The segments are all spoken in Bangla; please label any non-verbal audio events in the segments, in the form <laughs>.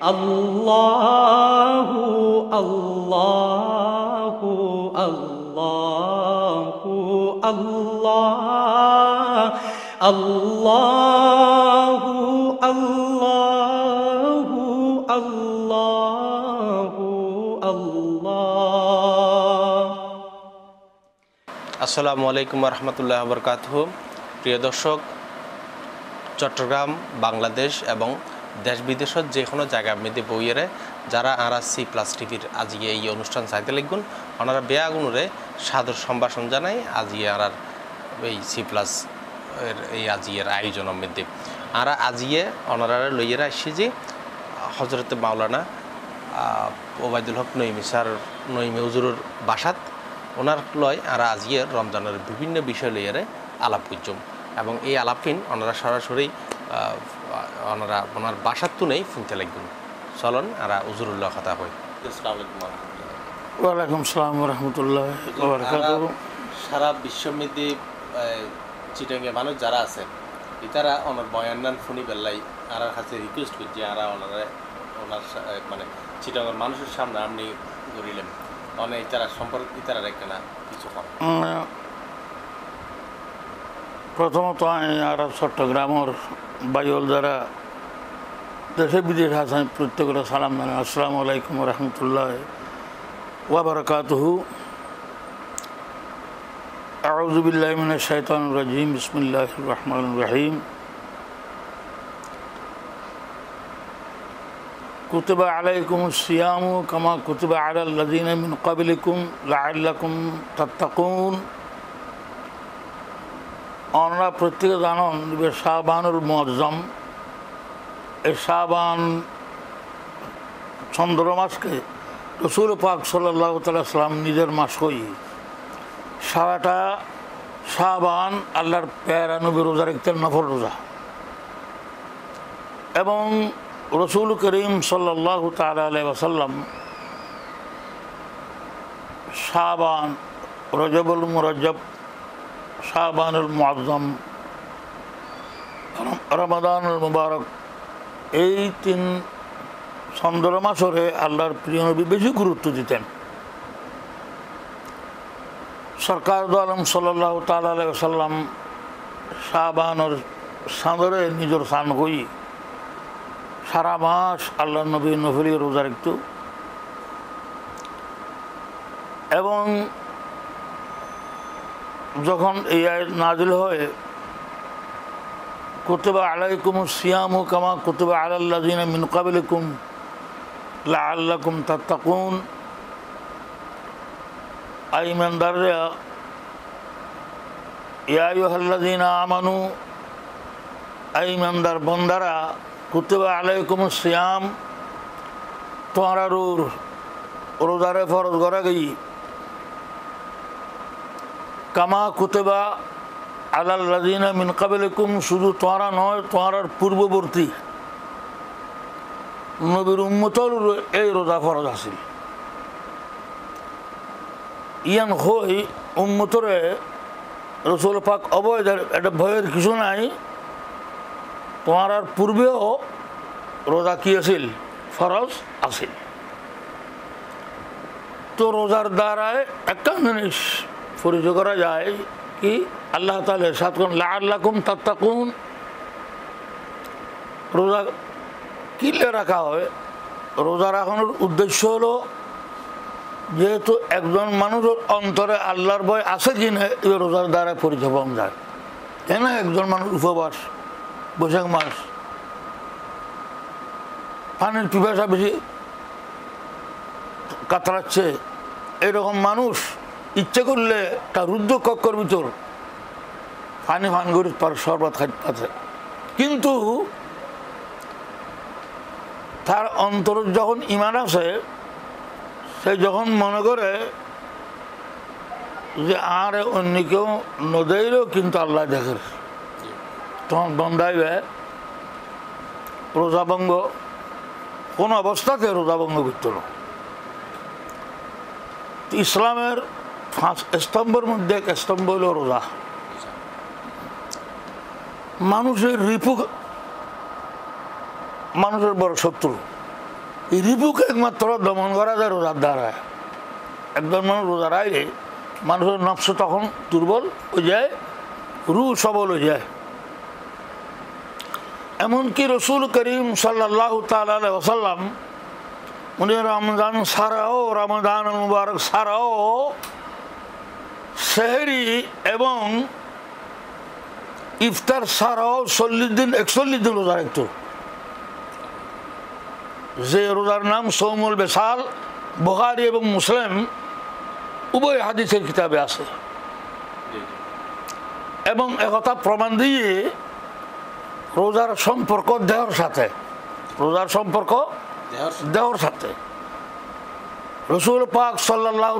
আল্লাহু আল্লাহু আল্লাহু আল্লাহ আল্লাহু আল্লাহু আল্লাহু আল্লাহ আসসালামু আলাইকুম রহমতুল্লাহ বরকাত প্রিয় দর্শক, চট্টগ্রাম, বাংলাদেশ এবং দেশ বিদেশত যে কোনো জায়গা মেয়েদের বইয়েরে যারা আরা সি প্লাস টিভির আজিয়ে এই অনুষ্ঠান চাইতে লিখুন ওনারা বেয়া গুণরে সাদর সম্ভাষণ জানাই আজিয়ে আরার এই সি প্লাস এর এই আজিয়ের আয়োজন মধ্যে আরা আজিয়ে ওনারা লইয়েরা আসছি যে হজরত মাওলানা ওবায়দুল হক নইমি স্যার নইমি হুজুরের বাসাত ওনার লয় আর আজিয়ে রমজানের বিভিন্ন বিষয় লইয়ারে আলাপ করছুম এবং এই আলাপিন ওনারা সরাসরি ওনারা ওনার বাসার তো নেই শুনতে লাগবেন চলন আর উজুরুল্লাহ কথা হয় ওয়ালাইকুম সালাম রহমতুল্লাহ সারা বিশ্বমেদি চিটাঙ্গে মানুষ যারা আছে ইতারা ওনার বয়ান্নান ফুনি বেল্লাই। আর কাছে রিকোয়েস্ট করছি আর ওনারা ওনার মানে চিটাঙ্গের মানুষের সামনে আপনি গড়িলেন অনেক ইতারা সম্পর্ক ইতারা রেখে না কিছু কম প্রথমত আমি আর চট্টগ্রামের বাইল যারা দেশে বিদেশে আছেন প্রত্যেকের সালাম জানাই আসসালামু আলাইকুম রহমতুল্লাহ ওয়াবারকাতুহু أعوذ بالله من الشيطان الرجيم بسم الله الرحمن الرحيم كتب عليكم الصيام كما كتب على الذين من قبلكم لعلكم تتقون আমরা প্রত্যেকে জানন যে শাহবানুর মজ্জম। এই শাহবান চন্দ্র মাসকে রসুল পাক সাল্লাহ সাল্লাম নিজের মাস কই। সারাটা শাহবান আল্লাহর প্যারা নবী রোজা রাখতেন নফর রোজা। এবং রসুল করিম সাল্লাহ তাল্লাম শাহবান রজবুল মুরজব শাহবানুল মুআজ্জম, রমাদানুল মুবারক, এই তিন চন্দ্র মাসরে আল্লাহর প্রিয় নবী বেশি গুরুত্ব দিতেন। সরকার আলম সাল্লাহ তাল্লাম শাহবানোর সাঁদরে নিজের স্নান কই সারা মাস আল্লাহ নবী নফলি রোজা রাখত। এবং যখন এই আয়াত নাজিল হয়, কুতুবা আলাইকুম সিয়ামু কামা কুতুবা আলাল্লাযিনা মিন ক্বাবলিকুম লাআল্লাকুম তাত্তাকুন। আইমানদাররা ইয়া আইয়ুহাল্লাযিনা আমানু আইমানদার বন্দারা, কুতুবা আলাইকুম সিয়াম, তোমারা রোজারে ফরজ করা গই কামা কুতেবা আলাল রাজিনা মিন কাবেলিকুম শুধু তোমারা নয় তোমার পূর্ববর্তী নবীর উম্মতর এই রোজা ফরজ আসিল ইয়ান হই উম্মতরে রসুল পাক অবৈধের, এটা ভয়ের কিছু নাই। তোমার পূর্বেও রোজা কি আছিল? ফরজ আছিল। তো রোজার দ্বারায় একটা জিনিস পরিচয় করা যায় কি আল্লাহ তালে সাত কোন লাল্লাকুম তাত্তাকুন। রোজা কিলে রাখা হয়। রোজা রাখানোর উদ্দেশ্য হলো যেহেতু একজন মানুষের অন্তরে আল্লাহর ভয় আছে কি না এই রোজার দ্বারা পরিচয় পাওয়া যায়। তাই না? একজন মানুষ উপবাস, বৈশাখ মাস, পানির পিপাসা বেশি কাতরাচ্ছে, এরকম মানুষ ইচ্ছে করলে তার রুদ্র কক্ষর ভিতর পানি ফান করে তার শরবত খাইতে পারে কিন্তু তার অন্তর যখন ইমান আছে সে যখন মনে করে যে আর অন্য কেউ নদেইলেও কিন্তু আল্লাহ দেখের তখন বন্ধাইবে রোজাভঙ্গ কোন অবস্থাতে রোজাভঙ্গ করতে না। ইসলামের পাঁচ স্তম্ভের মধ্যে এক স্তম্ভ হলো রোজা। মানুষের রিপু মানুষের বড় শত্রু। এই রিপুকে একমাত্র দমন করা যায় রোজার দ্বারা একজন মানুষ রোজা রাখলে মানুষের নফস তখন দুর্বল হয়ে যায় রু সবল হয়ে যায়। এমনকি রসুল করিম সাল্লাহ তাল্লাম উনি রমজান সারাও রমজান মুবারক সারাও সেহরি এবং ইফতার সারাও চল্লিশ দিন একচল্লিশ দিন রোজা রাখতো। যে রোজার নাম সৌমুল বেসাল বুহারি এবং মুসলিম উভয় হাদিসের কিতাবে আছে। এবং একথা প্রমাণ দিয়ে রোজার সম্পর্ক দেহর সাথে। রোজার সম্পর্ক দেহর সাথে। রসুল পাক সাল্লাহ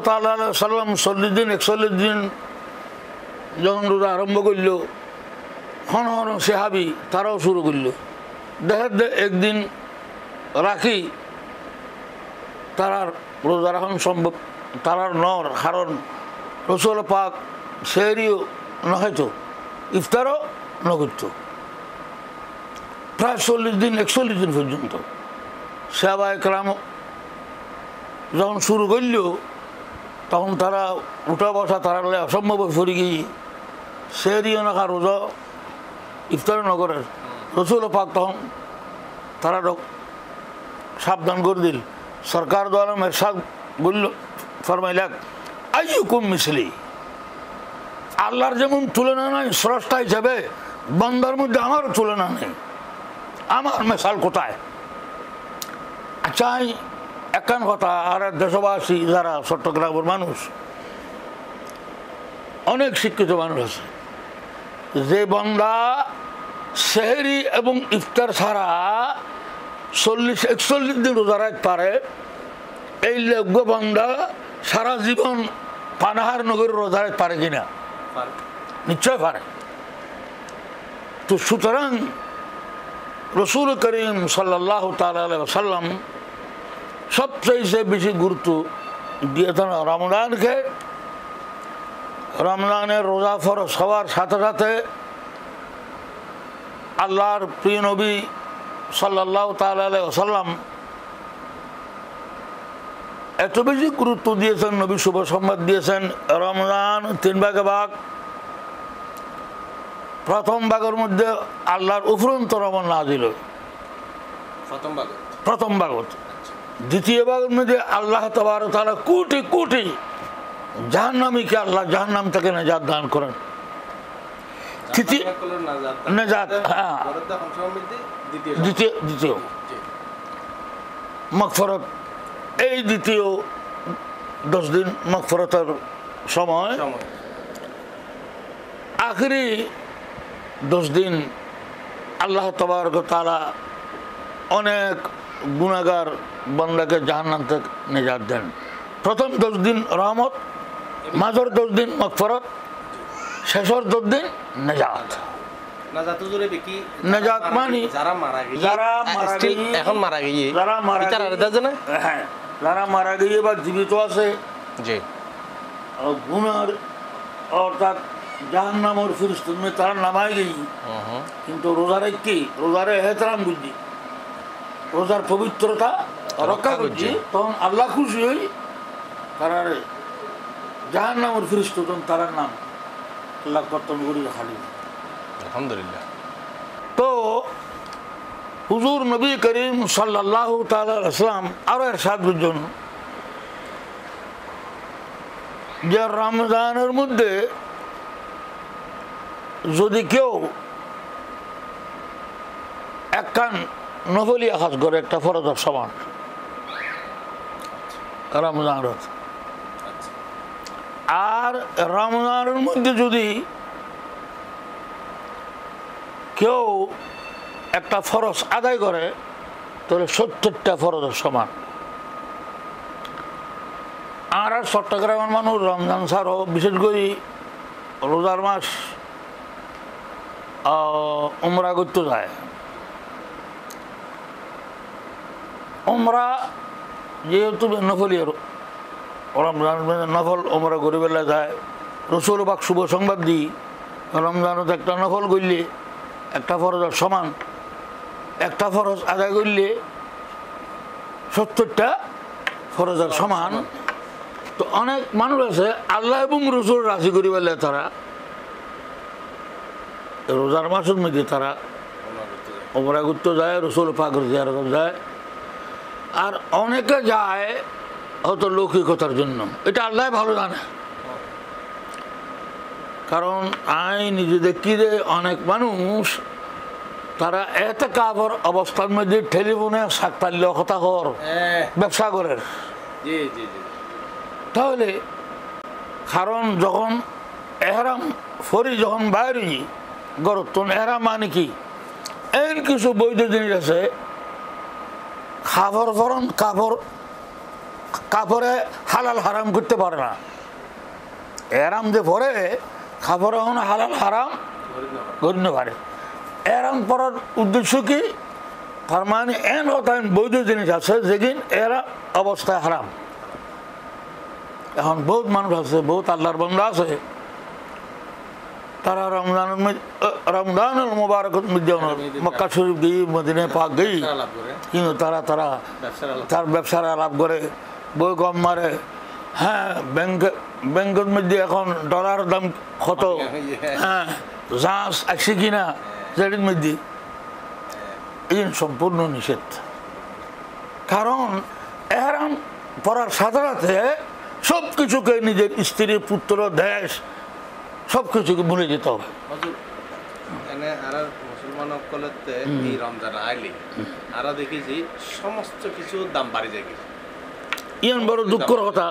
সাল্লাম চল্লিশ দিন, একচল্লিশ দিন যখন রোজা আরম্ভ করল হন হন সেহাবি তারাও শুরু করল। দেখার দে একদিন রাখি, তারার রোজা রাখন সম্ভব, তারার নর কারণ রসুল পাক সেহরিও নখাইত ইফতারও নকরত। প্রায় চল্লিশ দিন, একচল্লিশ দিন পর্যন্ত। সেবা একরাম যখন শুরু করল, তখন তারা উঠা বসা তারা অসম্ভব পড়ে গিয়ে সেহরিও নাখা রোজা ইফতার নগরের রসুল পাক তখন তারা সাবধান করে দিল। সরকার দ্বারা মেরসাদ বলল ফরমাইলাক আইকুম মিসলি। আল্লাহর যেমন তুলনা নাই, স্রষ্টা হিসাবে বন্দার মধ্যে আমারও তুলনা নেই। আমার মেশাল কোথায়? আচ্ছা একান কথা, আর দেশবাসী যারা চট্টগ্রামের মানুষ, অনেক শিক্ষিত মানুষ আছে। যে বন্দা সেহেরি এবং ইফতার ছাড়া চল্লিশ, একচল্লিশ দিন রোজা রাখতে পারে, এই লজ্ঞ বন্দা সারা জীবন পানাহার নগরী রোজা রাখতে পারে কিনা? নিশ্চয় পারে। তো সুতরাং রসুল করিম সাল্লাহ সাল্লাম সবচেয়ে বেশি গুরুত্ব দিয়েছেন রমজানকে রমজানের রোজা ফরজ হওয়ার সাথে সাথে আল্লাহর প্রিয় নবী সাল্লাহ তাল্লাম এত বেশি গুরুত্ব দিয়েছেন নবী শুভ সংবাদ দিয়েছেন রমজান তিন ভাগে ভাগ। প্রথম ভাগের মধ্যে আল্লাহর উফরন্ত রমন না দিল প্রথম ভাগ? প্রথম ভাগত দ্বিতীয় ভাগের মধ্যে আল্লাহ তবার তারা কোটি কোটি জাহান্নামীকে আল্লাহ জাহান্নাম থেকে নাজাত দান করেন। নাজাত হ্যাঁ। মকফরত এই দ্বিতীয় দশ দিন সময় আখরি দশ দিন আল্লাহ তবার তারা অনেক গুণাগার বন্দাকে জাহান্নাম থেকে নিজাত দেন। প্রথম দশ দিন রহমত মাঝর দশ দিন মকফরত শেষর দশ দিন নেজাত। নেজাত মানে যারা মারা গিয়ে যারা মারা still এখন মারা গিয়ে যারা মারা ইতার গিয়ে- আলাদা জানে হ্যাঁ যারা মারা গিয়ে বা জীবিত আছে জি। গুণার অর্থাৎ জাহান নামর ফিরিস্তুন তারা নামাই গেই কিন্তু রোজারে কি রোজারে হেতরাম বুঝি রোজার পবিত্রতা রক্ষা করছি। তখন আল্লাহ খুশি হই তারা জাহান নামর ফিরিস্তুন তারার নাম আল্লাহ কর্তন করি খালি আলহামদুলিল্লাহ। তো হুজুর নবী করিম সাল্লাহ তালাম আরও এর সাতজন যে রমজানের মধ্যে যদি কেউ একখান নফলি আকাশ করে একটা ফরজের সমান। রমজানের আর রমজানের মধ্যে যদি কেউ একটা ফরজ আদায় করে, তাহলে সত্তরটা ফরজের সমান। আর আর চট্টগ্রামের মানুষ রমজান ছাড়ও বিশেষ করে রোজার মাস উমরা করতে যায়। উমরা যেহেতু নফলি রমজান নফল উমরা করে বেলা যায়। রসুল বাক শুভ সংবাদ দিই রমজানত একটা নফল করলে একটা ফরজের সমান। একটা ফরজ আদায় করলে সত্তরটা ফরজের সমান। তো অনেক মানুষ আছে, আল্লাহ এবং রসুল রাজি করি বলে তারা। রোজার মাসের মধ্যে তারা ওমরা ঘুরতে যায়, রসুল জিয়ারত যায়। আর অনেকে যায় হয়তো লৌকিকতার জন্য। এটা আল্লাহ ভালো জানে। কারণ আমি নিজে দেখি যে অনেক মানুষ তারা এত কাবর অবস্থার মধ্যে টেলিফোনে সাকতাল্য কথা কর ব্যবসা করে তাহলে কারণ যখন এহরাম ফরি যখন বাইরে গরত তখন এহরাম মানে কি? এমন কিছু বৈধ জিনিস আছে। খাবার ফরন কাপড় কাপড়ে হালাল হারাম করতে পারে না। এরাম যে পরে খাবার এখন হালাল হারাম গণ্য পারে এরাম পড়ার উদ্দেশ্য কি? তার মানে এন হতান বৈধ জিনিস আছে, যেদিন এরা অবস্থায় হারাম। এখন বহুত মানুষ আছে, বহুত আল্লাহর বন্ধা আছে তারা রমজান মধ্যে রমজানের মুবারক মক্কা শরীফ গিয়ে মদিনে পাক করে। কিন্তু তারা তারা তার ব্যবসার লাভ করে বই কম মারে। হ্যাঁ ব্যাংক ব্যাংকের মধ্যে এখন ডলার দাম কত? হ্যাঁ। জাঁচ আছে কিনা যেটির মধ্যে এই সম্পূর্ণ নিষেধ। কারণ এরাম পড়ার সাথে সাথে সব কিছুকে নিজের স্ত্রী পুত্র দেশ সব কিছুকে ভুলে যেতে হবে। এনে আর মুসলমান সকলতে এই রমজান আইলি আরা দেখেছি সমস্ত কিছু দাম বাড়ি যায় কিছু ইয়ান বড় দুঃখের কথা।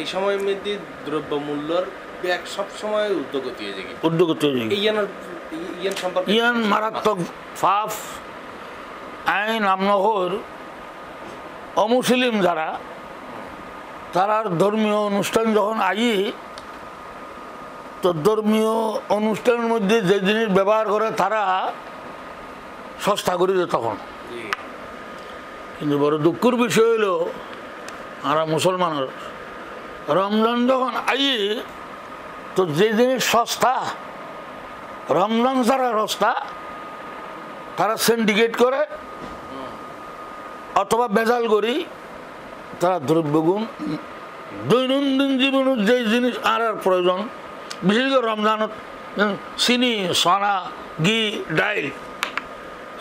এই সময়ের মধ্যে দ্রব্য মূল্যর ব্যাগ সব সময় উদ্যোগতি হয়ে যায় তৈরি এই ইয়ানের ইয়ান সম্পর্কে ইয়ান মারাত্মক ফাফ আইন অমুসলিম যারা তারার ধর্মীয় অনুষ্ঠান যখন আই তো ধর্মীয় অনুষ্ঠানের মধ্যে যে জিনিস ব্যবহার করে তারা সস্তা করে তখন। কিন্তু বড় দুঃখের বিষয় হলো আমরা মুসলমানের রমজান যখন আই তো যে জিনিস সস্তা রমজান যারা সস্তা তারা সিন্ডিকেট করে অথবা বেজাল করি তারা দ্রব্যগুণ দৈনন্দিন জীবনের যে জিনিস আর প্রয়োজন বিশেষ করে রমজানত চিনি সোনা ঘি, ডাইল।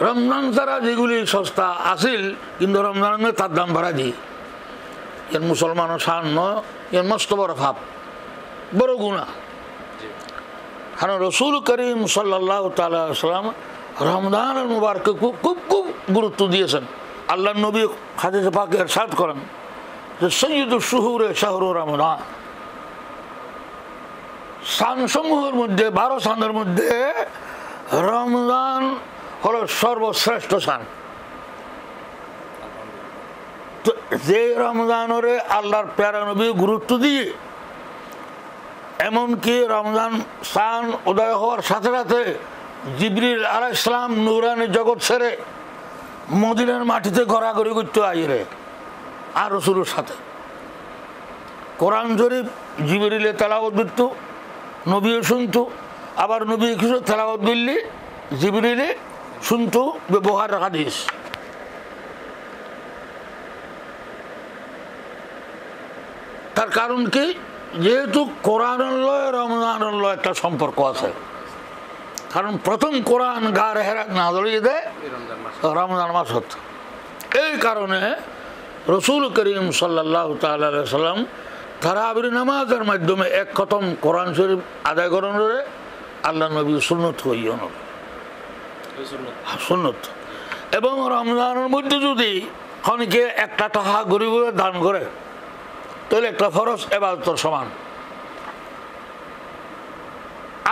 রমজান ছাড়া যেগুলি সস্তা আছিল, কিন্তু রমজানের মধ্যে তার দাম বাড়া দিই এর মুসলমানও সান নয় এর মস্ত বড় ভাব। বড় গুণা। কারণ রসুল করিম সাল্লাহ তালাম রমজানের মুবারকে খুব খুব খুব গুরুত্ব দিয়েছেন। আল্লাহ নবী হাদিস পাকে এরশাদ করেন যে সৈয়দ শুহুরে শাহরু রমজান। সানসমূহের মধ্যে, বারো সানের মধ্যে রমজান হলো সর্বশ্রেষ্ঠ সান। তো যে রমজানরে আল্লাহর প্যারা নবী গুরুত্ব দিয়ে, এমনকি রমজান সান উদয় হওয়ার সাথে সাথে জিবরিল আলাহ ইসলাম নুরানি জগৎ ছেড়ে মদিনার মাটিতে ঘোরাঘুরি করতে আইরে, আর রসুলের সাথে। কোরআন শরীফ জিবরিলে দিত নবীও শুনতো, আবার নবী কিছু তেলাওয়াত দিল্লি জিবরিলে শুনতো, ব্যবহার হাদিস তার কারণ কি? যেহেতু কোরআনের লয়, রমজানের লয় একটা সম্পর্ক আছে। কারণ প্রথম কোরআন গার হেরাত না দলিয়ে দেয় রমজান মাস রমজান হতো। এই কারণে রসুল করিম সাল্লাহ সাল্লাম তারাবির নামাজের মাধ্যমে এক খতম কোরআন শরীফ আদায় করানোর আল্লাহ নবী সুন্নত এই সুন্নত। এবং রমজানের মধ্যে যদি খনিকে একটা টাকা গরিব দান করে, তাহলে একটা ফরজ এবাদতর সমান।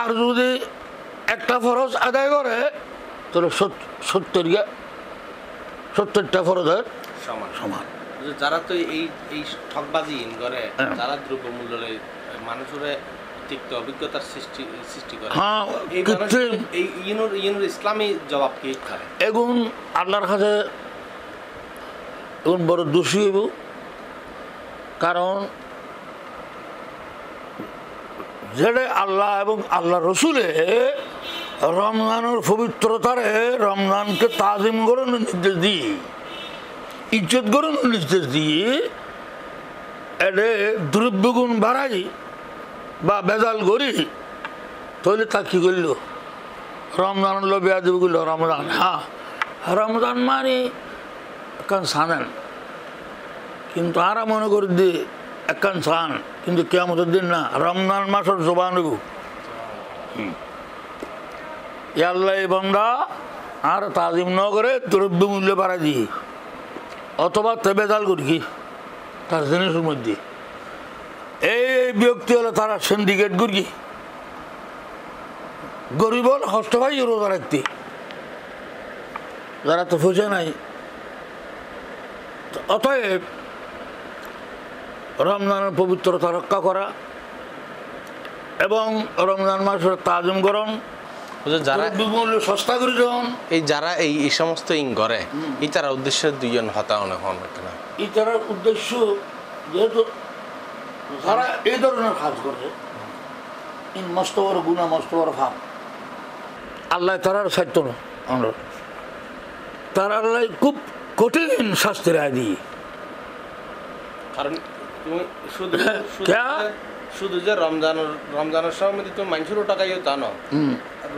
আর যদি একটা ফরজ আদায় করে, তাহলে সত্তর সত্তরটা ফরজের সমান সমান। যারা তো এই এই ঠকবাজি করে হ্যাঁ। যারা দ্রব্য মূল্য মানুষের তিক্ত অভিজ্ঞতার সৃষ্টি সৃষ্টি করে হ্যাঁ, এই ইসলামী জবাব কি করে আল্লাহর কাছে বড় দোষী হইব কারণ যেটা আল্লাহ এবং আল্লাহ রসুলে রমজানের পবিত্রতারে রমজানকে তাজিম করানোর নির্দেশ দিই ইজ্জত করুন নির্দেশ দিয়ে এডে দ্রব্যগুণ বাড়াই বা বেজাল করি তাহলে তা কী করল? রমজান হলো বেয়াদব করল রমজান হ্যাঁ রমজান মানে একখান সানেন। কিন্তু আরা মনে করি দি একখান সান, কিন্তু কেমতের দিন না, রমজান মাসের জবান ইয়াল্লাই বন্দা, আর তাজিম ন করে দ্রব্য মূল্য বাড়াই দিই। অথবা তেবেজাল করি কি? তার জিনিসের মধ্যে। এই ব্যক্তি হলো তারা সিন্ডিকেট করি গরিব হস্ত ভাই রোজা রাখতে। যারা তো ফুজে নাই। অতএব রমজানের পবিত্রতা রক্ষা করা এবং রমজান মাসের তাজম গরম যারা সস্তা করে যখন এই যারা এই এই সমস্ত ইং করে এই তারা উদ্দেশ্যে দুইজন হতা অনেক হন না। এটার উদ্দেশ্য যেহেতু যারা এই ধরনের কাজ করে ইন মস্ত বড় গুণা মস্ত বড় ভাব। আল্লাহ তারার সাধ্য না আমরা। তার আল্লাহ খুব কঠিন শাস্তির আয় দিয়ে কারণ শুধু <laughs> শুধু যে- যে রমজানের সময় তুমি মানুষেরও টাকা ইয়ে তা ন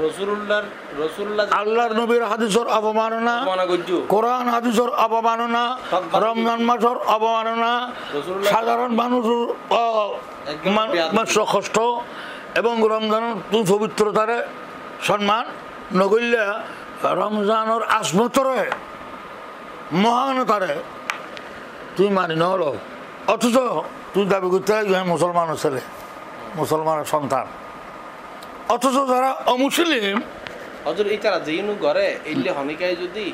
রসুল্লাহর রসুল্লাহ আল্লাহর নবীর হাদিসর অবমাননা মনে করছু। কোরআন হাদিসর অবমাননা রমজান মাসের অবমাননা রসুল্লাহ- সাধারণ মানুষের মান- কষ্ট এবং রমজানের পবিত্রতারে সম্মান নগল্যা রমজানের আসমতরে মহানতারে তুই মানি নহল অথচ তুই দাবি করতে হয় মুসলমানের ছেলে মুসলমানের সন্তান। অথচ যারা অমুসলিম তারা যেইনু এইলে হনিকায় যদি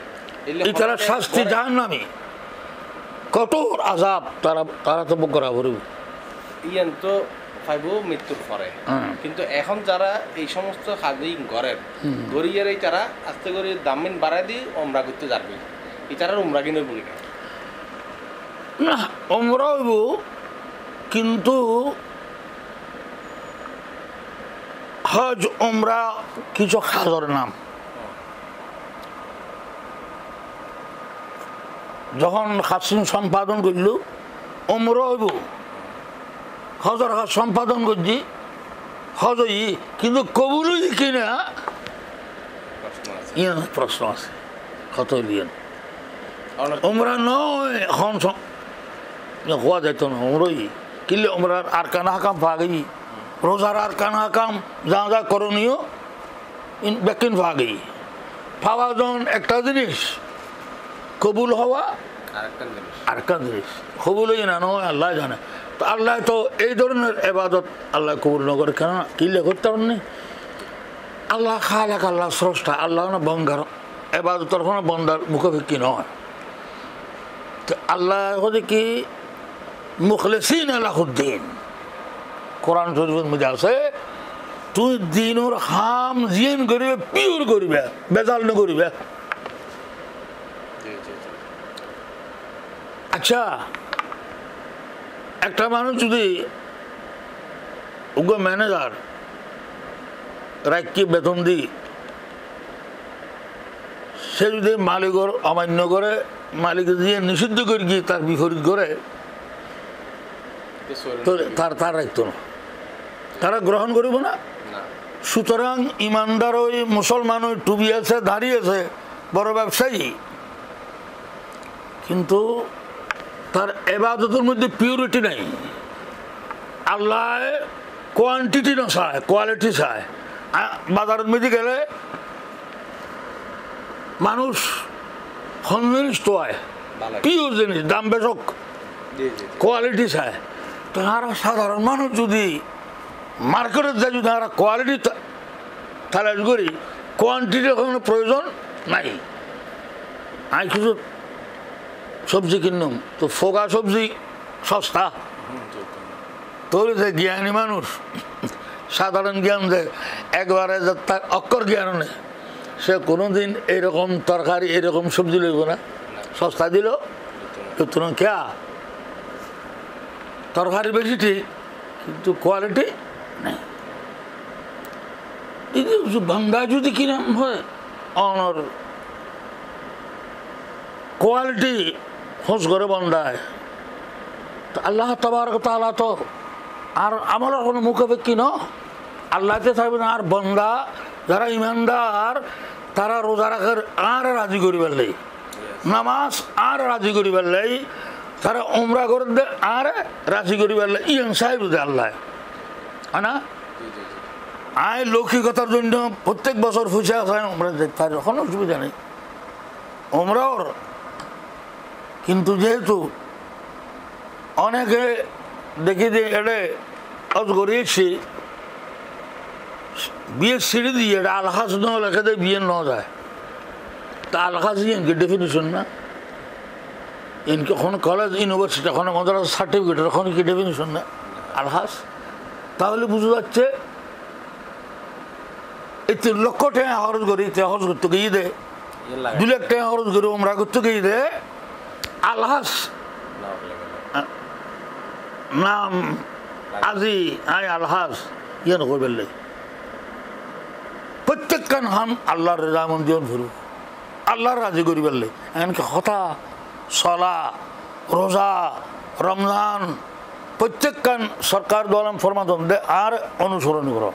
এইলে এই তারা হনিকায় শাস্তি করে, জাহান নামি কঠোর আজাব তারা তারা তো করা ভরব। ইয়ান তো পাইব মৃত্যুর পরে। কিন্তু এখন যারা এই সমস্ত কাজই করেন গরিয়ের এই তারা আস্তে করে দামিন বাড়াই দিয়ে ওমরা করতে যাবি। এই তারা উমরা কিনে বলি না না হইব কিন্তু হজ ওমরা কিছু খাজর নাম। যখন হাসিন সম্পাদন করল ওমরা হইব। হজর হাজ সম্পাদন করছি হজই কিন্তু কবুলই কিনা ইয়ে প্রশ্ন আছে। কত লিয়েন ওমরা নয় এখন হওয়া যেত না ওমরই কিনলে ওমরার আর কান হাকাম ভাগি রোজার আর কান হাকাম যা যা করণীয় ইন বেকিন ভাগি পাওয়া যখন একটা জিনিস কবুল হওয়া আর একটা জিনিস। কবুল হই না নয় আল্লাহ জানে। তো আল্লাহ তো এই ধরনের এবাদত আল্লাহ কবুল নগরে কেন কিনলে করতে পারেননি আল্লাহ খালাক আল্লাহ স্রষ্টা আল্লাহ না বঙ্গার এবাদতর কোনো বন্দার মুখোমুখি নয়। তো আল্লাহ হচ্ছে কি মুখলেসিন আলাহুদ্দিন কোরআন শরীফের মধ্যে আছে, তুই দিনর হাম জিয়েন করিবে, পিওর করিবে বেজাল জি আচ্ছা একটা মানুষ যদি উগ্র ম্যানেজার রাখি বেতন দি সে যদি মালিকর অমান্য করে মালিক দিয়ে নিষিদ্ধ করে গিয়ে তার বিপরীত করে তো তার তার রাখতো না। তারা গ্রহণ করিব না? সুতরাং ইমানদার ওই মুসলমান ওই টুবি আছে দাঁড়িয়েছে বড় ব্যবসায়ী। কিন্তু তার এবাদতের মধ্যে পিউরিটি নেই। আল্লাহ কোয়ান্টিটি না চায় কোয়ালিটি চায়। বাজারের মধ্যে গেলে মানুষ সন্নিষ্ট হয়। পিওর জিনিস দাম বেশক। কোয়ালিটি চায়। তো আর সাধারণ মানুষ যদি মার্কেটের যায়, যদি আর কোয়ালিটি তালাশ করি কোয়ান্টিটির কোনো প্রয়োজন নাই। আমি কিছু সবজি কিনলাম, তো ফোকা সবজি সস্তা। তোর যে জ্ঞানী মানুষ, সাধারণ জ্ঞান যে একবারে যে তার অক্ষর জ্ঞান নেই, সে কোনোদিন এইরকম তরকারি, এরকম সবজি লইব না। সস্তা দিল, তো তুমি কেয়া তরকারি বেশি ঠিক কিন্তু কোয়ালিটি নেই। এই যে বাংলা যদি কিনাম হয় অনর কোয়ালিটি হজ করে বন্ধায়। তো আল্লাহ তবার তালা তো আর আমার কোনো মুখাপেক্ষি ন আল্লাহতে থাকবে না আর বন্দা যারা ইমানদার তারা রোজা রাখার আর রাজি করি পারলেই নামাজ আর রাজি করি পারলেই তারা উমরা করে আর রাজি করি পারলে ইয়াং সাহেব আল্লাহ। হয় না? আয় লৌকিকতার জন্য প্রত্যেক বছর ফুসে আসে আমরা দেখতে পারি কোনো অসুবিধা নেই। ওমরাওর কিন্তু যেহেতু অনেকে দেখি যে এড়ে অজ করিয়েছি, বিয়ের সিঁড়ি দিয়ে এটা আলহাস ন লেখা দিয়ে, বিয়ে ন যায়। তা আলহাস ইনকে ডেফিনিশন না? ইনকে এখন কলেজ ইউনিভার্সিটি এখন আমাদের সার্টিফিকেট এখন কি ডেফিনিশন না আলহাস। তাহলে বুঝা যাচ্ছে এই তিন লক্ষ টাকা খরচ করি তে খরচ করতে গিয়ে দে। দু লাখ টাকা খরচ করে ওমরা করতে গিয়ে দে। আলহাস। নাম আজি আই আলহাস। ইয়ে নকর বেললে প্রত্যেকখান হাম আল্লাহর রেজামন জীবন ফুরু আল্লাহর রাজি করি বেললে এমনকি হতা সলা রোজা, রমজান, প্রত্যেকখান সরকার দলাম ফরমাদন দে, আর অনুসরণ করো,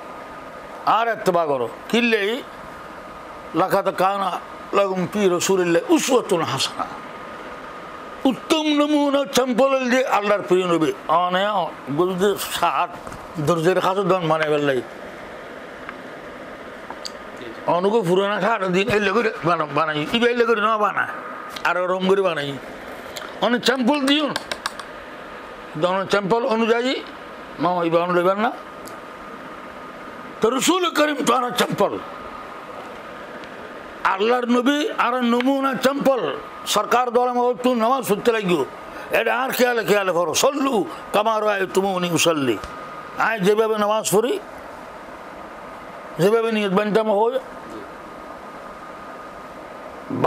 আর এত্তবা করো। কিনলেই লাখাতে কানা লাগুম পি রসুলিল্লাহ উসওয়াতুন হাসানা। উত্তম নমুনা চম্পলের যে আল্লাহর প্রিয় নবী। অনে বলতে সাত ধৈর্যের কাছে দন মানে বেলাই অনুকো ফুরানা সাত দিন এই লেগে বানাই, ইবে লেগে ন বানা আর রম করে বানাই। অনেক চম্পল দিও। দন চম্পল অনুযায়ী মা ইবা অনুযায়ী না। তো রসুল করিম তো চম্পল আল্লাহর নবী আর নমুনা চম্পল সরকার দ্বারা তুই নামাজ পড়তে লাগিও। এটা আর খেয়ালে খেয়ালে করো। সল্লু কামার আয় তুমি উনি মুসল্লি আয় যেভাবে নামাজ পড়ি, যেভাবে নিয়ত বান্তাম হয়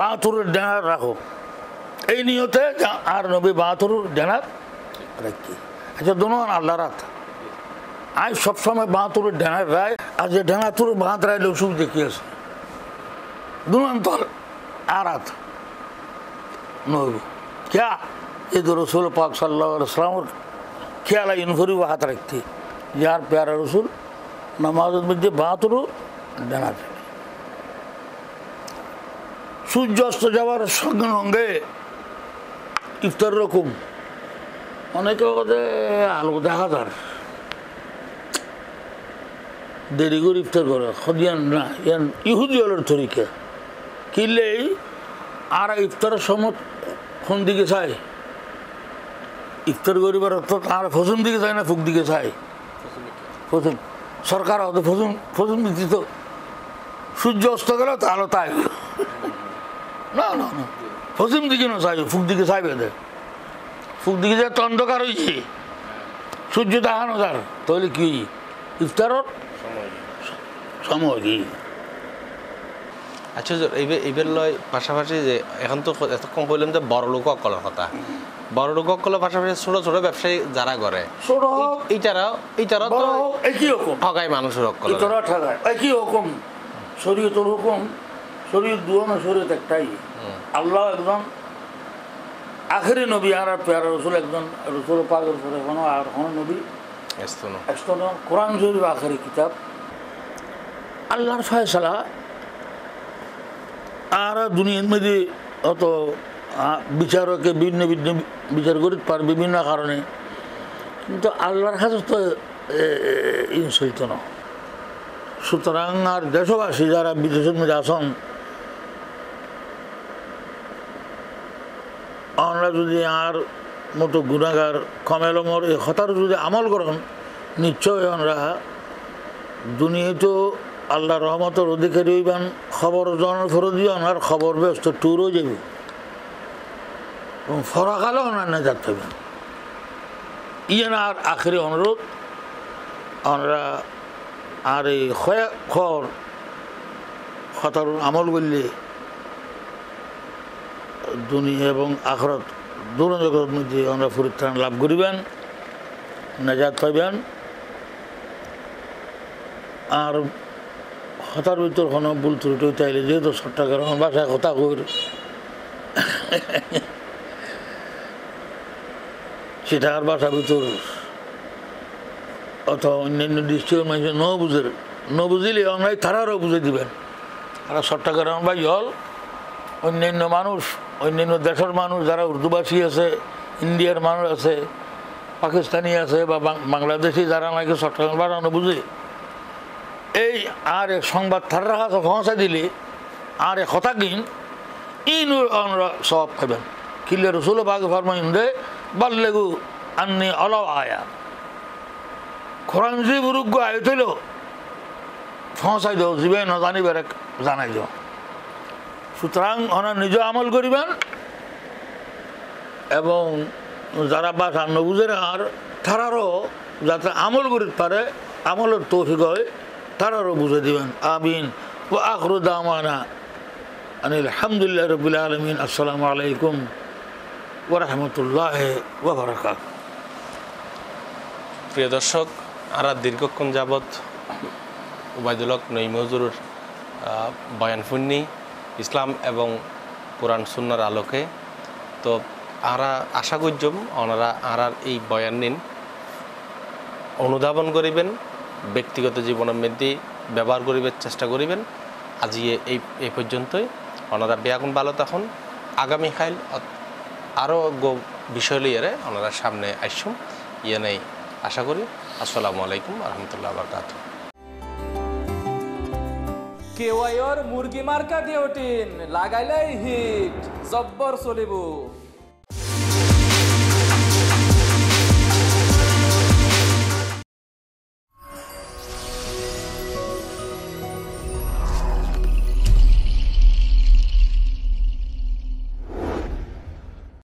বাহাতুরের ডেনার রাখো এই নিয়তে যা- আর নবী বাহাতুর ডেনার রাখি আচ্ছা দোনো আল্লাহ রাত আয় সবসময় বাহাতুরের ডেনার রায় আর যে ডেনাতুর বাহাত রায় লোক সুখ দেখিয়েছে দুনন্তর আরাত নইব क्या ये तो रसूल पाक सल्लल्लाहु अलैहि वसल्लम ख्याल इनफरी हाथ रखती यार प्यारा रसूल নামাজের মধ্যে বাহাত্তর ডানা থাকে সূর্য অস্ত যাওয়ার সঙ্গে সঙ্গে ইফতার রকম। অনেকে আলো দেখা যার দেরি করে ইফতার করে। সদিয়ান না, ইয়ান ইহুদি হলের তরিকা। কিনলেই আর ইফতারের সময় কোন দিকে চাই ইফতার করিবার অর্থ আর ফসুন দিকে চায় না ফুক দিকে চাই ফসুন সরকার হয়তো ফসুন ফসুন দিত সূর্য অস্ত গেল, তাহলে তাই। না না না। পশ্চিম দিকে না চাইবে ফুক দিকে চাইবে দে। ফুক দিকে তো অন্ধকার হয়েছে সূর্য দেখানো যার তাহলে কি? ইফতারর? সময়। কি আচ্ছা এইবার এইবার লয় পাশাপাশি যে এখন তো এতক্ষণ কইলাম যে বড় লোক অকলের কথা। বড় লোক অকলের পাশাপাশি ছোট ছোট ব্যবসায়ী যারা করে ছোট এইটারাও এইটারাও তো একই রকম। ঠগাই মানুষের অকল। ঠাগায়। একই হুকুম শরীয়তের হুকুম। শরীয়ত দুয়ো না শরীয়ত একটাই। আল্লাহ একজন আখেরি নবী আর পেয়ারা রসুল একজন রসুল পাগল করে কোনো আর কোনো নবী। কোরআন শরীফ আখেরি কিতাব। আল্লাহর ফয়সালা আর দুনিয়ার মধ্যে অত বিচারকে ভিন্ন ভিন্ন বিচার করতে পারে বিভিন্ন কারণে। কিন্তু আল্লাহর কাছে তো ইনসইত না। সুতরাং আর দেশবাসী যারা বিদেশের মধ্যে আসন আমরা যদি আর মতো গুণাগার কমেলমর এই হতার যদি আমল করেন নিশ্চয় আমরা দুনিয়া তো আল্লাহ রহমতের অধিকারী হইবেন, খবর জনের ফেরত দিবেন আর খবর ব্যস্ত ট্যুরও যাবে এবং ফরাকালেও অন্যান্য যাতে হবে ইয়েন আর আখেরি অনুরোধ, আমরা আর এই খয়া খর খতার আমল করলে দুনিয়া এবং আখরত দুর্নজগত মধ্যে আমরা পরিত্রাণ লাভ করিবেন, নাজাত পাইবেন। আর হতার ভিতর কোনো ভুল ত্রুটি তাইলে যেহেতু চট্টগ্রাম ভাষায় কথা কই চিটার বাসা ভিতর অথবা অন্যান্য ডিস্ট্রিক্টের মানুষ ন বুঝে ন বুঝিলে আমরা তারারও বুঝে দিবেন। আর চট্টগ্রাম বা জল অন্যান্য মানুষ, অন্যান্য দেশের মানুষ যারা উর্দুভাষী আছে, ইন্ডিয়ার মানুষ আছে, পাকিস্তানি আছে বা বাংলাদেশি যারা নাকি চট্টগ্রাম বাড়ানো বুঝে এই আর এক সংবাদ তারা কাছে পৌঁছা দিলে, আর এক কথা কিন ইনুর আমরা সব পাবেন কিল্লে রসুল বাগ ফরমাইন দে, বাল্লেগু আন্নি অলাও আয়া। যে বুরুগ্য আয়তল, পৌঁছাই দাও জীবে নজানিবার জানাই দাও। সুতরাং ওনার নিজ আমল করিবেন এবং যারা বা বাসা নবুজের আর তারারও যাতে আমল করিতে পারে, আমলের তৌফিক হয়, তারারও বুঝে দিবেন। আমিন। ও আখরু দামানা আনিল আলহামদুলিল্লাহ রবিল আলমিন। আসসালামু আলাইকুম ওরহমতুল্লাহ ওবরাকাত প্রিয় দর্শক আর দীর্ঘক্ষণ যাবৎ উবায়দুলক নইমজুর বয়ান ফুন্নি ইসলাম এবং কোরআন সুন্নার আলোকে। তো আমরা আশা করছম ওনারা আরার এই বয়ান নিন। অনুধাবন করিবেন, ব্যক্তিগত জীবনের মধ্যে ব্যবহার করিবার চেষ্টা করিবেন। আজি এই এই পর্যন্তই। ওনারা বেয়াগুন ভালো তখন। আগামী খাইল আরও গো বিষয় লিয়ে ওনারা সামনে আসুম ইয়ে নেই, আশা করি। আসসালামু আলাইকুম রহমতুল্লাহ বরকাত কেওয়াইর মুরগি মার্কা ডিওটিন লাগাইলেই হিট জব্বর চলিব